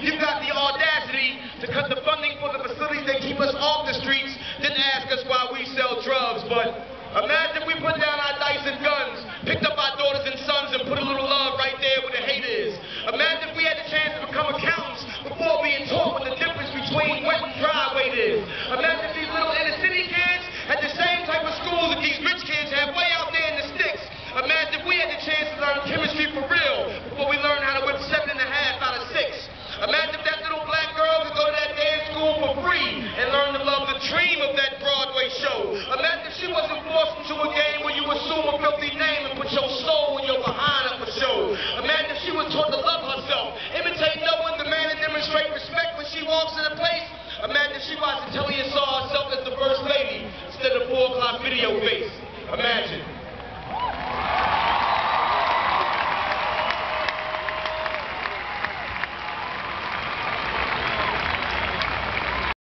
You've got the audacity to cut the funding for the facilities that keep us off the streets, then ask us why we sell drugs. But imagine we put down our dice and guns, picked up video face. Imagine.